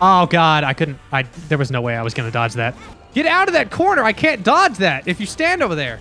Oh god, I couldn't. I there was no way I was gonna dodge that. Get out of that corner! I can't dodge that if you stand over there.